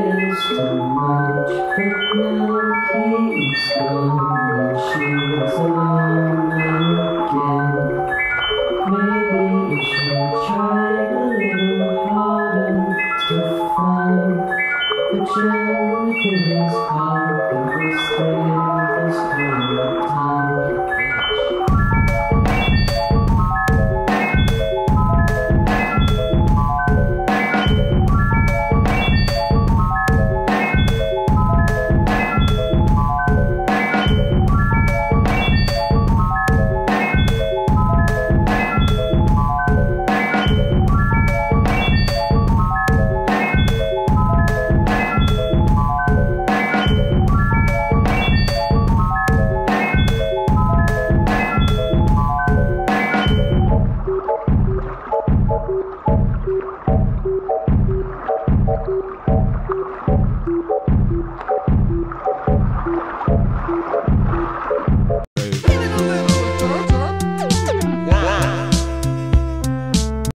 It's too much, but now he's gone and she's alone again. Maybe she try a little harder to find the.